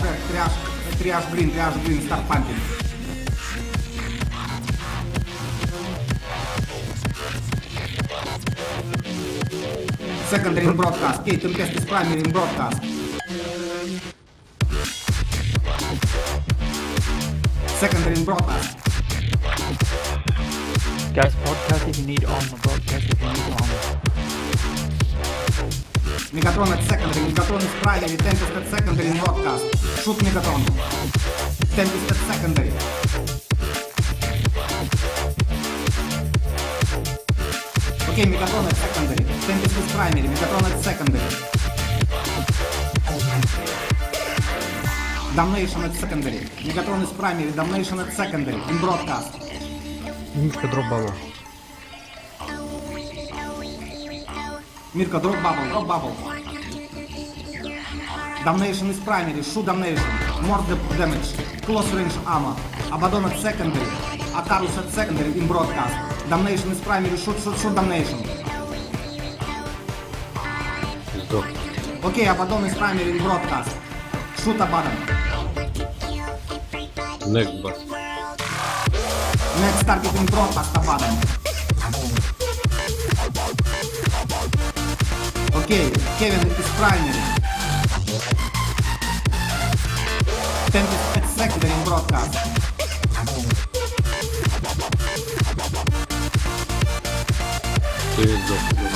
триаж, триаж, триаж грин, триаж грин, старт пампинг. Secondary in broadcast. Kate Tempest is primary in broadcast. Secondary in broadcast. Guys, broadcast if you need on, broadcast if you need on. Megatron at Secondary, Megatron is Primary, Tempest at Secondary in Broadcast. Shoot Megatron. Tempest at Secondary. Окей, okay, Megatron at Secondary, Tempest is Primary, Megatron at Secondary. Damnation at Secondary, Megatron is Primary, Damnation at Secondary in Broadcast. Мишка дробала. Мирка, дроп бабл, дроп бабл. Damnation is primary, shoot damnation, more damage, close range ammo, Abaddon at secondary, Atarus at secondary in broadcast. Damnation is primary, shoot, shoot, shoot damnation. Окей, okay, Abaddon is primary in broadcast. Shoot Abaddon. Next bus. Next target in broadcast Abaddon. Окей, Кевин из primary. Tempest at secondary broadcast.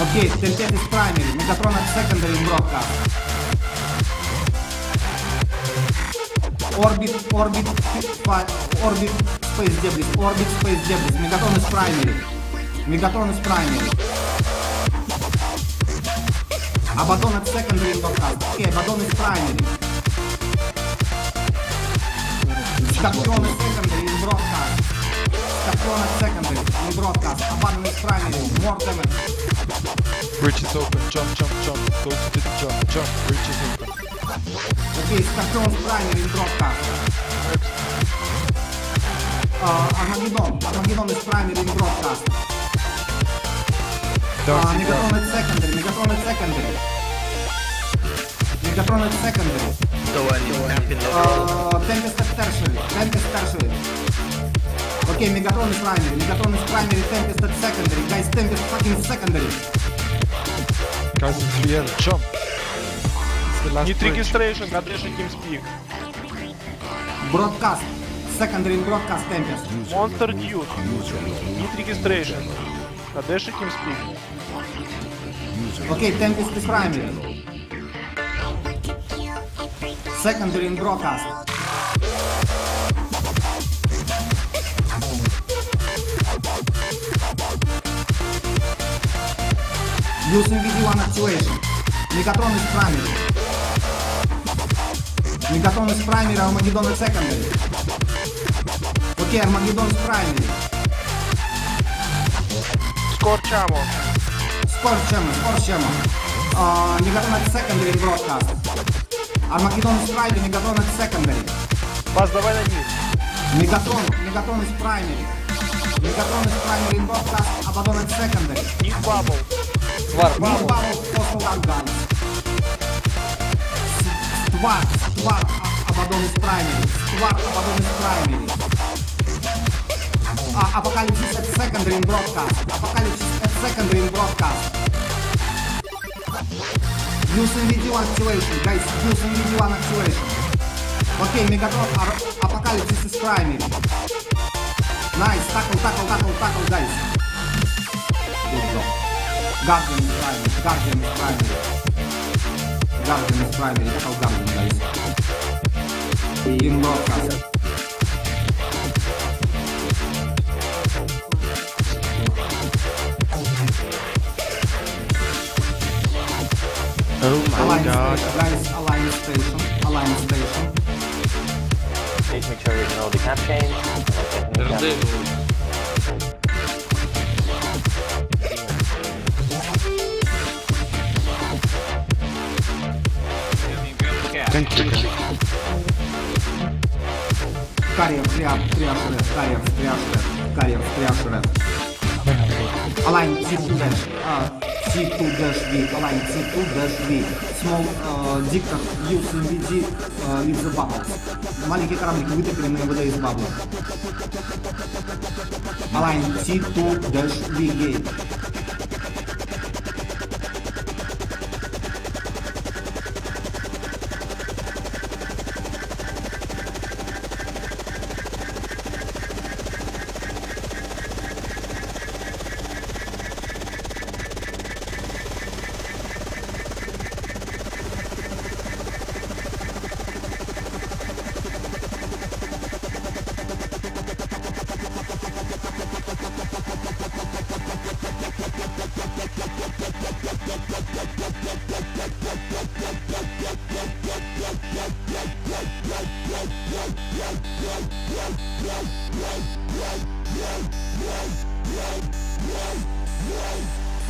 Окей, Tempest is primary, Megatron at secondary broadcast. Orbit, orbit, orbit, space debris, orbit, space debris, Megatron is primary. Megatron is primary. Abaddon at secondary in Okay, Abaddon is primary. secondary in broadcast. at secondary in broadcast. Abaddon is primary. More damage. Bridge is open. Jump, jump, jump. Go to the jump, jump. Bridge is open. Okay, Scorpion is primary in broadcast. Uh, Armageddon. Armageddon is primary in broadcast. Да, а, мегафон это секондари, мегафон это секондари. Мегафон это секондари. Говори, темпин добро. Темпин а, старшили, темпин старшили. Окей, мегафон из праймери, мегафон из праймери, темпин это секондари. Guys, темпин fucking секондари. Guys, it's real. Jump. Не триггистрейшн, а трэшн тимспик. Бродкаст. Secondary broadcast tempest. Monster Dude. Need registration. А дэши кимспик. Окей, thank you, Space Primary. Secondary in broadcast. Using VD1 activation. Megatron is primary. Megatron is primary, Armageddon is secondary. Okay, Armageddon is primary scorciamo. Scorciamo, scorciamo. Uh, Megaton secondary broadcast. Armageddon Strike, Megaton at secondary. Бас, давай на них. Мегатон, Мегатон из primary. Мегатон из primary broadcast, Abaddon at secondary. Ник Бабл. Твар Бабл. Ник Бабл, Postal Gungan. Твар, Твар, Abaddon из primary. Твар, Abaddon из primary. Uh, apocalypse at secondary in broadcast. Apocalypse at secondary in broadcast. Using VD1 activation, guys. Using VD1 activation. Okay, Megatron are apocalypse is primary. Nice, tackle, tackle, tackle, tackle, guys. Good job. Guardian is primary. Guardian is primary. Guardian is primary. Tackle Guardian, guys. In broadcast. Oh my Alliance god. Station. align Alliance Station. Alliance Station. Please make sure you know the cap change. Thank you. Карьер, прям, прям, карьер, прям, карьер, прям, align C2 dash, uh, C2 dash V, align C2 dash V, small uh, dictor use MVD uh, with the bubbles. Маленькие кораблики вытопленные водой из бабла. Align C2 dash V gate.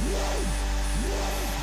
Yeah.